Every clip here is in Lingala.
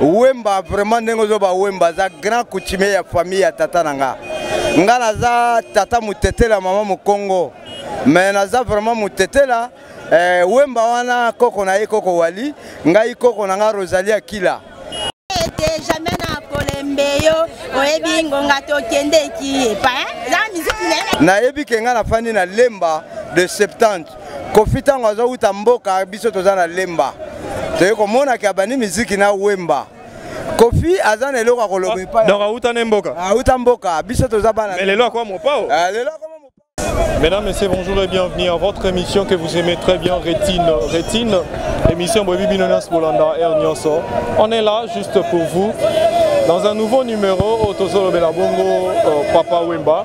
wemba vraiment ndenge ozoba wemba aza grand coutumier ya famille ya tata na nga nga naza tata motetela mama mokongo me naza vraiment motetela eh, wemba wana koko na ye koko wali ngai koko na nga rosali akila ete jamais na kolembe yo oyebi ngonga tokendeki epa eh? nayebi ke nga nafandi na lemba de 70 kofi ntango azowuta mboka biso toza na lemba toye komonaki abandi miziki na wemba kofi aza na eloko ya koloba epai donc awuta ne mboka awuta mboka biso toza bana lelo akwa mopao eh, lelo akwa Mesdames, Messieurs, bonjour et bienvenue à votre émission que vous aimez très bien, Rétine. Rétine, émission Bobi Binonas Bolanda Air Nyonso. On est là juste pour vous dans un nouveau numéro au Tozolo Belabongo, euh, Papa Wemba.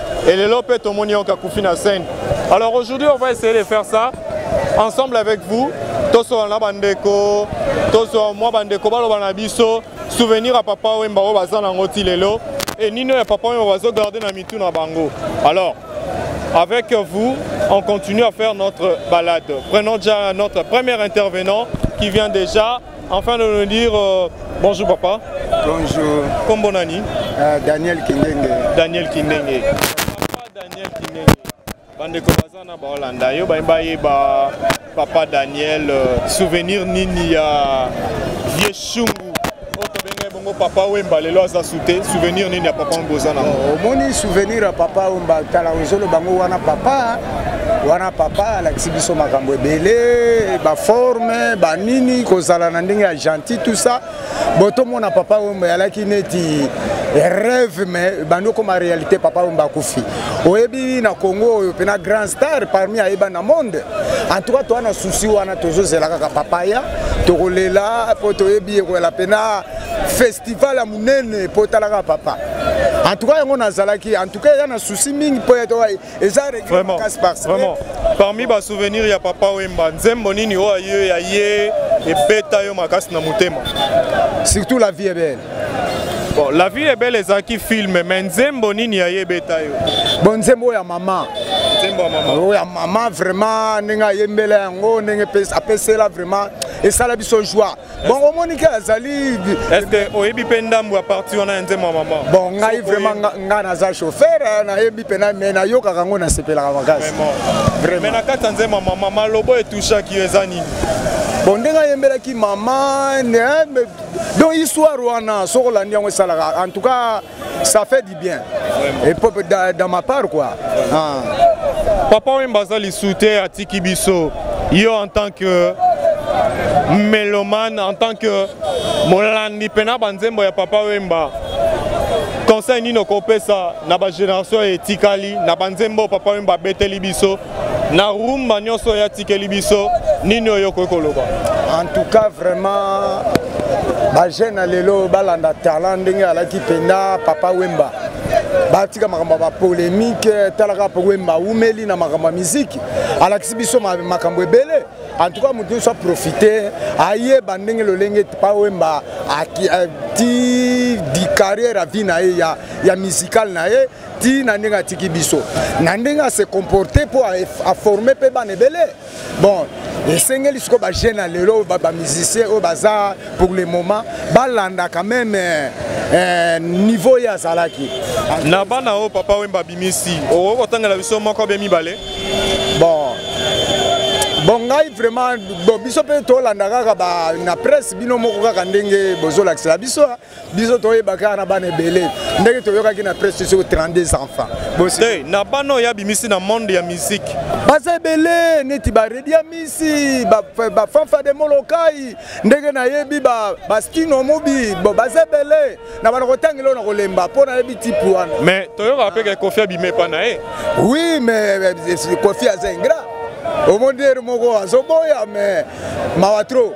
Et les lopes tomoni oka kufi na scène. Alors aujourd'hui on va essayer de faire ça ensemble avec vous. Toso na bandeko, toso mwa bandeko baloba na biso souvenir à papa Wemba oyo baza nango ti lelo et nino ya papa Wemba bazo garder na mitu na bango. Alors avec vous, on continue à faire notre balade. Prenons déjà notre premier intervenant qui vient déjà Enfin de nous dire euh, bonjour papa. Bonjour. Kombo nani? Euh, Daniel Kindenge. Daniel Kindenge. Papa Daniel Kindenge. bandeko baza na baolanda yo baye bayeba papa daniel euh, souvenir nini ya vieux shungu Bongo papa Wemba lelo aza sute souvenir nini ya papa Wemba oza na oh, omoni souvenir ya papa Wemba tala ozolo bango wana papa wana papa alakisi biso makambo ebele baforme banini kozala na ndenge ya gentil tout ça bo tomona papa Wemba alaki neti rêve mais bandi okoma réalité papa Wemba akufi oyebi na Congo oyo pena grand star parmi ayeba na monde en tout cas toa na souci wana tozozela kaka papaya tokolela mpo toyebi ekoyela mpena festival ya monene mpo otalaka papa en tout cas yango nazalaki en tout cas eza na souci mingi mpo eza regremakasi parce parmi basouvenir ya papa wemba nzembo nini oyo ayo ya ye ebeta yo makasi na motema surtout la vie est belle Bon, la vie est belle ezalaki film mais nzembo nini ya ye ebeta yo bon nzembo ya mama nzembo ya mama oyo ya mama vraiment ndenge ayembela yango ndenge apesela vraiment esala biso joie bon omoni ke azali estce oyebi mpe ndambo ya parti wana ya nzembo ya mama bon ngai vraiment ngai naza chauffeur eh, nayebi mpena mais nayokaka yango nasepelaka makasi mais na kati ya nzembo ya mama malobo etushaki yo eza nini bon ndenge ayembelaki mama donc histoire wana soki olandi yango esalaka en tout cas ça fait du bien et pop dans, dans ma part quoi ah. papa wemba aza lisu te atiki biso yo en tant que melomane en tant que molandi mpena banzembo ya papa wemba conseil nini okopesa na bagénération etikali na banzembo papa wemba abeteli biso na rumba nyonso oyo atikeli biso nini oyo okoki koloba en tout cas vraiment bajeune ya lelo balanda talent ndenge alaki mpenza papa wemba batika makambo ya bapolemike talaka mpe wemba awumeli na makambo ya miziki alakisi biso makambo ebele en tout cas moto nyonso aprofite ayeba ndenge lolenge pa wemba ti carrière ya vie na ye ya musicale na ye ti na ndenge atiki biso na ndenge ase comporte mpo aforme mpe bana ebele bon esengeli sikoyo bajeune ya lelo bamusicien oyo baza pour le moment balandaka meme eh, eh, niveau ye azalaki na bana oyo papa wemba abimisi okoki kotangela biso moko be mibale bon bon ngai vraiment biso mpe tolanda kaka na presse bino moko kaka ndenge bozolakisela biso biso toyeba kaka na bana ebele ndenge toyokaki na presse soki 32 enfants te na bana oyo abimisi na monde ya miziki baza ebele neti baredi ya misi bafanfa de molokai ndenge nayebi bastino mobi baza ebele na bana kotangela oyo na kolemba mpo nayebi tipe wana mais toyokaka mpe ke kofi abima epa na ye oui mais eh, eh, kofi aza ingra omoni ere moko azoboya mais mawa trop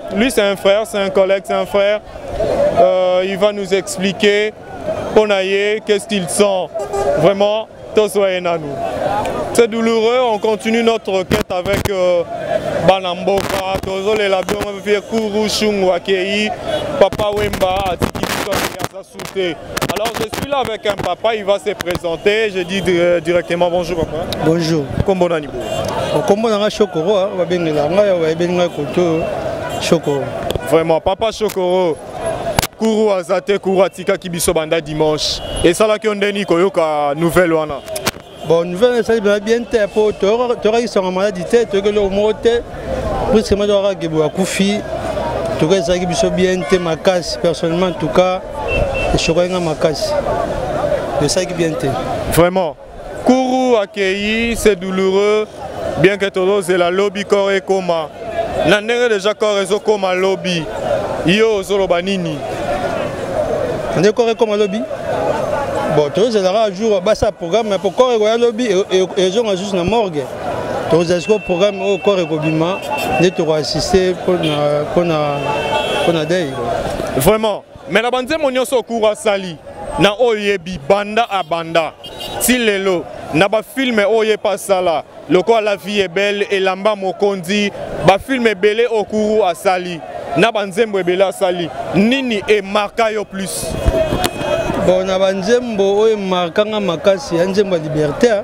Lui c'est un frère, c'est un collègue, c'est un frère. Euh, il va nous expliquer aille, qu'est-ce qu'ils sent. Vraiment, nous. C'est douloureux, on continue notre quête avec euh, Banamboka, Tozo Lelabio, Kourou, Wakei, Papa Wemba, souffrir. Alors je suis là avec un papa, il va se présenter. Je dis euh, directement bonjour papa. Bonjour. Kombo nani bo? Kombo nanga Shokoro, hein. ba bengela nga ya ba bengela koto Shokoro. Vraiment papa Shokoro. Kuru azate kuru atika kibiso banda dimanche. Et ça là qui on deni koyoka nouvelle wana. bon nouvelle wana esali mpenza bien te mpo toyokaki sango maladi te toyoki eloko moko te brusquement toyokaka gebo akufi toka ezalaki biso bien te makasi personnellement en tout cas eshokaki nga makasi esalaki bien te vraiment kuru akei c'est douloureux bien que tolozela lobi corps ekoma na ndenge deja corps ezokoma lobi yo ozoloba nini nde corps ekoma lobi bon tozela kaka jour basala programme mais po corps ekoya lobi ezonga juste na morgue tokozala sikoyo programme oyo corps ekobima nde tokoassiste mpona dei vraiment Mais na banzembo nyonso okura asali na oyo yebi banda abanda ti lelo na bafilme oyo ye mpe asala lokola la vie est belle elamba mokonzi bafilme ebele okuru asali na banzembo ebele asali nini emarka yo plus bon na banzembo oyo emarka nga makasi ya nzembo ya liberté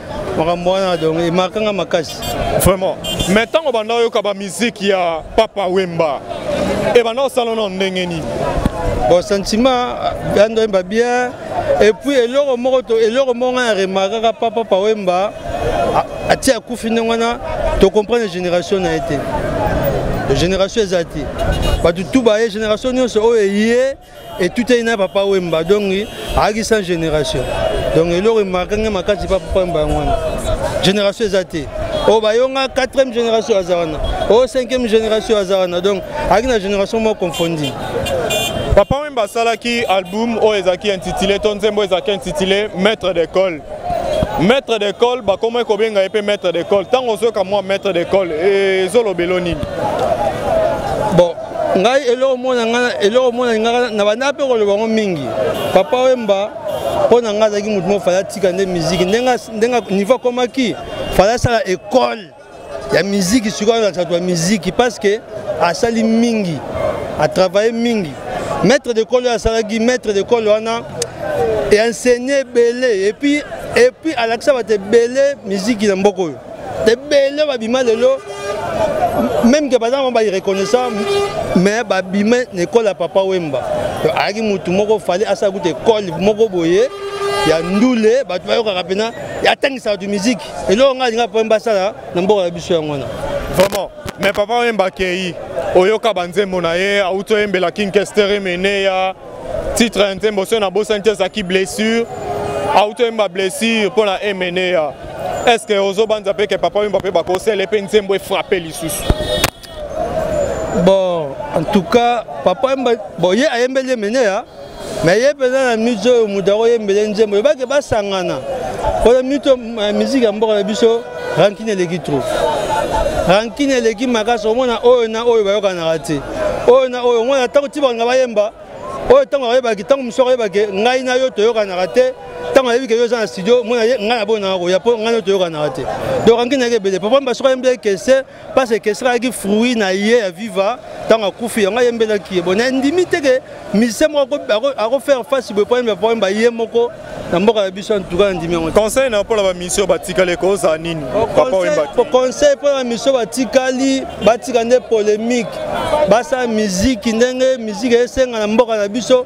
makambo wana donc emarkanga makasi vraiment mais ntango obanda oyoka bamiziki ya papa wemba ebanda osala na ndenge nini bon sentiment banda oyemba bien epuis eloko moko to eloko moko ngai na remarkaka papa papa wemba atia akufi ndenge wana tocomprendre génération na ye te génération eza te bato tu baye génération nyonso oyo eye etuteli na papa wemba donc ayaki sans génération donc eloko emarka ngai makasi pa papa wemba yango wana génération eza te oyo oh, bayonga 4e génération aza wana oyo 5e génération aza wana donc ayaki na génération moko confondi papa wemba asalaki album oyo ezalaki intitulé to nzembo ezalaki intitulé maître d'école maître d'école bakomaki kobenga ye mpe maître d'école ntango ozoyoka mwa maître d'école ezolobelo nini bon ngai eloko mona ngai eloko mona ngai na banda pe ko lobango mingi papa wemba mpo na ngai azalaki moto moko fala tika nde miziki ndenge niveau akomaki fala asala ekole ya miziki sikoyo na bato ya miziki parce que asali mingi atravaille mingi maître de cole oyo asalaki maître de cole wana eenseigne ebele epuis epuis alakisa bato ebele miziki na mboka oyo ebele babima lelo meme ke baza ba irreconnaissant mais babima na ekole ya papa wemba ayaki motu moko fale asala kuta ekole moko boye ya ndule bato bayokaka mpena atangisa bato miziki eloko ngai alinga papa wemba asala na mboka na biso yango wana vraiment mais papa wemba akei oyoka banzembo na ye auti oyembela kinkestere meneya titre ya nzembo soki nabosani te ezalaki blessure auto oyemba blessure mpo na emenea est ce que ozobanza mpe ke papa oyemba mpe bakosele mpe nzembo efrappe lisusu bon en tout cas papa oyemba bon ye ayembeli emenea mais ye mpenza na miti oyo moto akoyembele nzembo ebake basangana mpona mito miziki ya mboka na biso rankine eleki trop rankine eleki makasi omona oyo na oyo bayokanaka te oyo na oyo omona ntango ti balinga bayemba oyo ntango ayebaki ntango mosusu akoyebaki ngai na yo toyokanaka te ntango ayebi ke yo oza na studio mona ngai na boyo nanga koya mpo ngai na yo toyokanaka te donc angi nayeke ebele papa mbasuka yembi ekese parce que esalaki fruit na ye ya viva ntango akufi yango ayembelaki ye bo nandimi te ke musicien moko akofaire face boye problème ya problème baye moko na mboka na biso antuka nandimi yango conseil na mpo na bamisio batikali ekozala nini conseil mpo na bamisio batikali batika nde polémique basala miziki ndenge miziki esenga na mboka na biso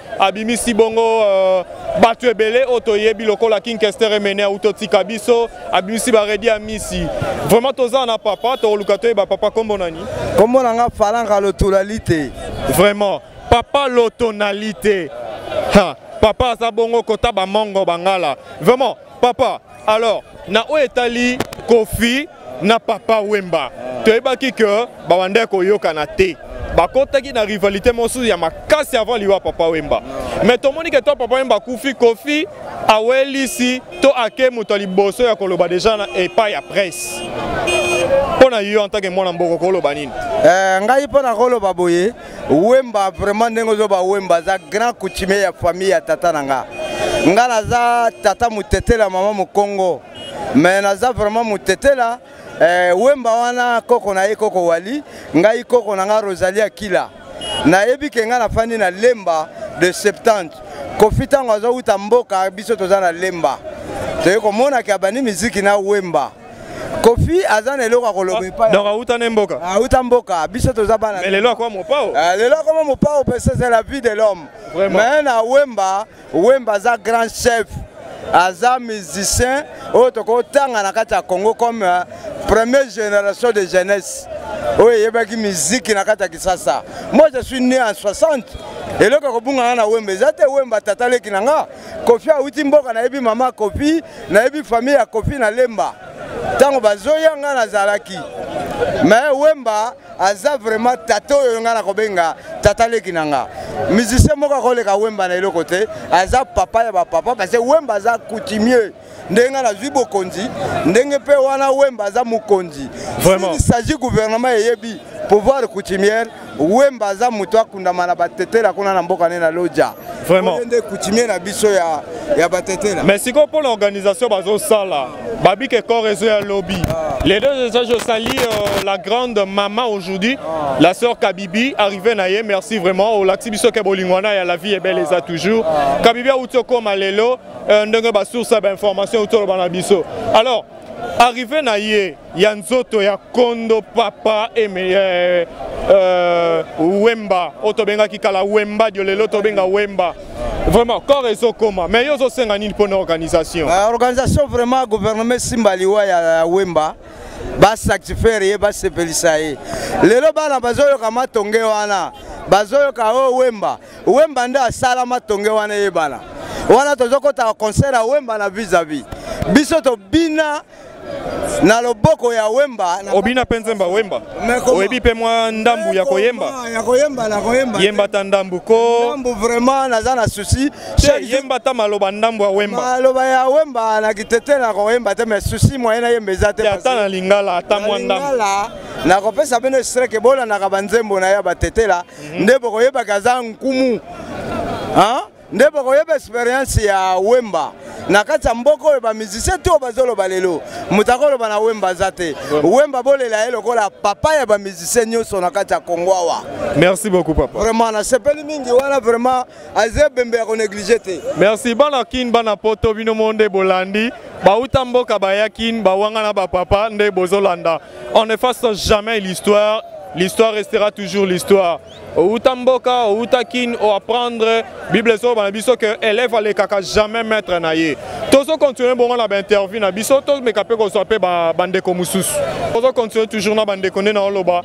abimisi bongo euh, bato ebele oyo toyebi lokola king kester emene auti otika biso abimisi baredi ya misi vraiment toza na papa tokoluka toyeba papa nkombo nani nkombo na nga falanga lotolalite vraiment papa lotonalite ha papa aza bongo kota bamongo bangala vraiment Papa, alors, na oyo etali Kofi na Papa Wemba, toyebaki que bawandaki koyokana te. bakotaki na rivalité mosusu ya makasi avant liwa papa wemba mais tomoni ke to papa wemba akufi kofi awelisi to ake moto ya liboso ya koloba deja na epai ya presse mpo na yo en tant que mwana mboko koloba nini eh, ngai mpo na koloba boye wemba vraiment ndenge ozoba wemba aza grand coutumier ya famille ya tata na nga nga naza tata motetela mama mokongo me naza vraiment motetela eh, wemba wana koko na ye koko wali ngai koko na nga rosali akila nayebi ke nga nafandi na lemba de septante kofi ntango azowuta mboka biso toza na lemba toyei komonaka abandi miziki na wemba kofi aza na eloko ya koloba ah, epai donc awuta ne mboka awuta ah, mboka biso toza bana mais lelo akoma mopao ah, lelo akoma mopao mpe c'est la vie de l'homme mais na wemba wemba aza grand chef aza musicien oyo tokotanga na kati ya congo comme euh, première génération de jeunesse oyo eyebaki miziki na kati ya kisasa moi je suis né en 60 eloko ekobungana na wemba eza te wemba tata leki na nga kofi awuti mboka nayebi mama kofi nayebi famille ya kofi na lemba ntango bazoya ngai nazalaki me wemba aza vraiment tata oyo ngai nakobenga tata leki na nga musicien moko akoleka wemba na eloko te aza papa ya bapapa parce wemba aza coutumier ndenge ngai nazwi bokonzi ndenge mpe wana wemba aza mokonzi il s'agit gouvernement eyebi pouvoir coutumière wemba aza moto akundama na batetela kuna na mboka ne na loja vraiment nde coutumier na biso ya, ya batetela mais sikoyo mpo na organisation bazosala babike corps ezo ya lobi ah. les deux étages je salue euh, la grande maman aujourd'hui ah. la sœur kabibi arrivé na ye merci vraiment olakisi biso ke bolingwana ya la vie ebele eza ah. toujours ah. kabibi auti okoma lelo euh, ndenge ba source ya ba information euti oloba na biso alors arrivé na ye ya nzoto ya kondo papa eme, euh, euh, wemba oyo tobengaki kala wemba dio lelo tobenga wemba vraiment corps ezokoma mais yo ozosenga nini mpo na organisation uh, organisation vraiment gouvernement esimba liwa ya wemba basatisfaire ye basepelisa ye lelo bana bazoyoka matonge wana bazoyoka oyo oh, wemba wemba nde asala matonge wana eyebana wana tozokotaka concert ya wemba na vis à vis biso tobina na loboko ya wemba obina mpe nzemba wemba oyebi mpe mwa ndambu ya koyemba ya koyemba na koyemba yemba ta ndambu ko ndambu vraiment naza na souci te yemba ta maloba ndambu ya wemba maloba ya wemba na kitete na koyemba te mais souci moyen na yemba eza te ata na lingala ata mwa ndambu nakopesa bino estreke bolandaka banzembo na ya batetela mhm. nde bokoyebaka aza nkumu nde bokoyeba experience ya wemba na kati ya mboka oyo bamusicien to bazoloba lelo moto akoloba na wemba aza te wemba bolela ye lokola papa ya bamusicien nyonso na kati ya kongo awa merci beaucoup papa vraiment nasepeli mingi wana vraiment aza ebembe ya koneglige te merci bana kin bana poto bino mo nde bolandi bauta mboka baya kin bawangana bapapa nde bozolanda on ne fasse jamais l'histoire l'histoire restera toujours l'histoire outa mboka outa kin oapprendre bible ezoloba na biso ke élève alekaka jamais maître na ye tozocontinue bongo na bainterview na biso tomeka mpe kozwa mpe bandeko mosusu tozocontinue toujours na bandeko nde na oloba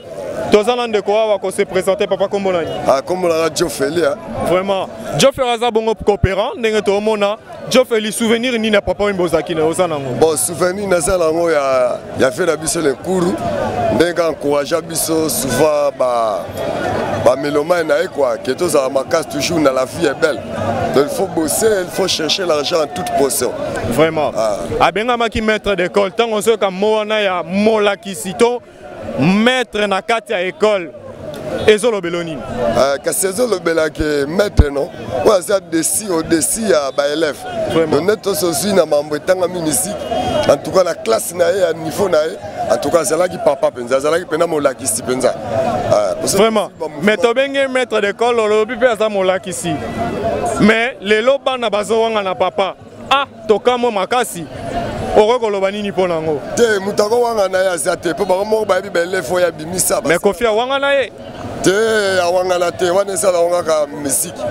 toza na ndeko awa ko se présenter papa kombo nani ah kombo na Jofeli hein vraiment Jofeli aza bongo coopérant ndenge to mona Jofeli souvenir nini na papa wimbo zaki na oza nango bon souvenir na za nango ya ya fela biso le kuru ndenge encouragea biso souvent ba bamelomane na ye kua ke tozala makasi toujours na la vie est belle donc il faut bosser il faut chercher l'argent en toute potion vraiment ah. abengamaki maître d'école ntango ozoyoka mo wana ya molakisi to maître na kati ya école ezolobelo nini uh, kasi ezolobela ke maître no oyo aza desi odesi ya baelève nde toso ozwi na mambo etangami misiki en tout cas na classe na ye ya niveau na ye en tout cas azalaki papa mpenza azalaki mpenza molakisi mpenza ah, vraiment mais tobenge maître de cole olobi mpe aza molakisi mais lelo bana bazowanga na papa Ah, tokamwe makasi. okoki koloba nini mpo na yango te moto akowanga na ye aza te mpo bango moko bayebi baelef oyo abimisa me kofi awanga na ye te awangana te wana ezala wangaka misiki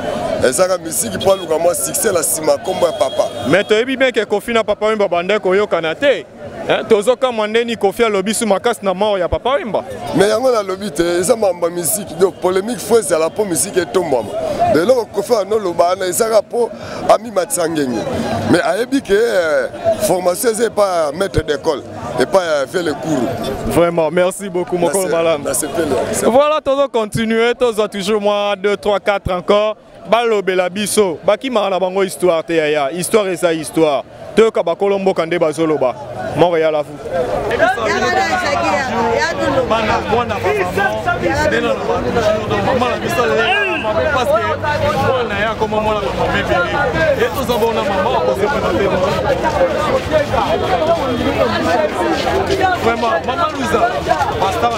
ezaka misiki mpo aluka mwa succès na nsima nkombo ya papa me toyebi bien ke kofi na papa oyo babandaki koyokana te Eh, tozokamwa ndeni kofi alobi su makasi na mao ya papa wemba me yango nalobi te eza mambo ya miziki donc polémique fo ezala mpo miziki etombwama eloko kofi anoloba wana ezaka mpo amimatisa ngenge me ayebi ke eh, formation eza epai ya maître d'école epai ya vele kuru vraiment merci beaucoup mokolo malamu voilà tozo continue tozwa toujours mwa 2 3 4 encore balobela biso bakimaka na bango histoire te yaya histoire eza histoire toyoka bakolo mboka nde bazoloba montréal afu parce que mwana ye akoma mwana mama mebele ye toza bona mama akozemana te vraiment mama luza bastaba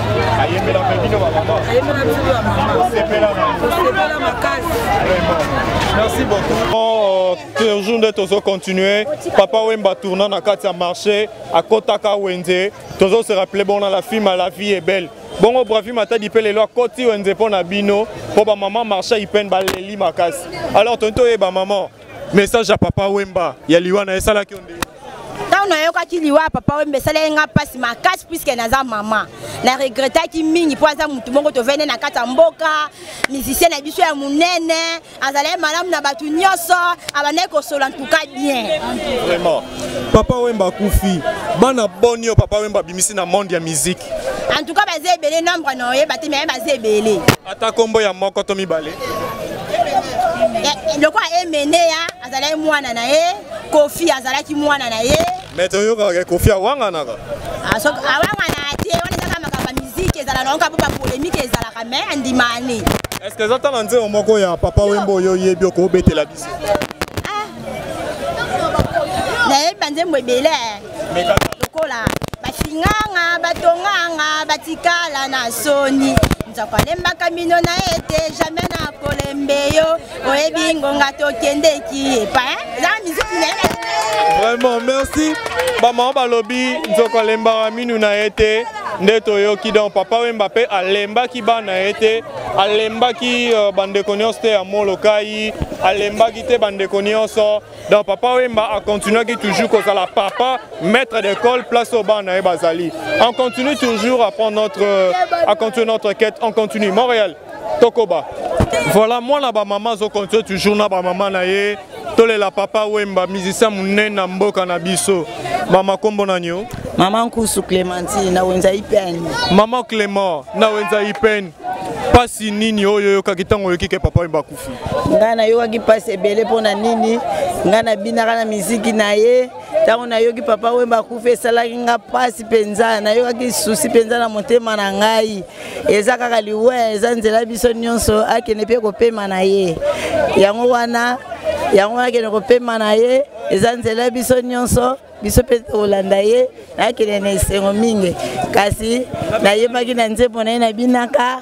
Merci beaucoup. Oh, toujours nde tozo continuer papa wemba tourna na kati ya marché akotaka wenze tozo se rappeler bon na la film la vie est belle bongo bravi matadi mpe lelo akoti wenze mpo na bino mpo bamama marché ipene baleli makasi alors toni toyeba maman message ya papa wemba ya liwa na esalaki yo ndenge ntango nayokaki liwa ya papa wemba esalaki ngai mpasi makasi puiske naza mama na regretaki mingi mpo aza motu moko tovende na kati ya mboka musicien na biso ya monene azalaki malamu na bato nyonso abandaki kosola ntuka bien vraiment papa wemba akufi bana boni yo papa wemba abimisi na monde ya miziki en tout cas baza ebele nombre na oyeba te me baza ebele ata nkombo ya moko to mibale eh, lokola emenea azalaki mwana na ye kofi azalaki mwana na ye me toyokaka kofi awanganaka ah, awanganaka te wana ezaka makambo ya miziki ezala nayoka mpo bapolemike ezalaka me andimani est ce que eza ta na nzembo moko ya papa wembo oyo oyebi okobetela biso ah. nayebi banzembo ebele lokola basinganga batonganga batikala na soni nzoko alembaka mino na ye te jamai na kolembe yo oyebi ngonga tokendeki epa eza miziki na ye vraiment merci bamama balobi nzoko alembaka minu na ye te nde toyoki donc papa wemba mpe alembaki bana ye te alembaki euh, bandeko nyonso te ya molokai alembaki te bandeko nyonso donc papa wemba acontinuaki toujours kozala papa maître d'école place oyo bana na ye bazali on continue toujours à prendre notre euh, à continuer notre quête on continue montréal tokoba voilà mwana bamama azocontinue toujours na bamama na ye tolela papa wemba musicien monene na mboka na biso mama nkombo na nio mama nkusu clémentine na wenza ipene mama clément na wenza ipene mpasi nini oyo oyokaki ntango oyokike papa wemba ngai nayokaki mpasi ebele mpo na nini ngai nabinaka na miziki na ye ntango nayoki papa wemba akufi esalaki nga mpasi mpenza nayokaki susi mpenza na motema na ngai eza kaka liwa eza nzela biso nyonso akende mpe kopema na ye yango wana yango wana akende kopema na ye eza nzela biso nyonso biso mpe tolanda ye nakende na esengo mingi kasi nayebaki na nzembo na ye nabinaka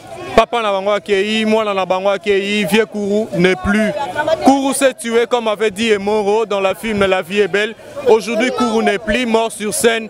Papa na bango akei, mwana na bango akei, vieux Kourou n'est plus. Kourou s'est tué comme avait dit Emoro dans la film La vie est belle. Aujourd'hui Kourou n'est plus mort sur scène.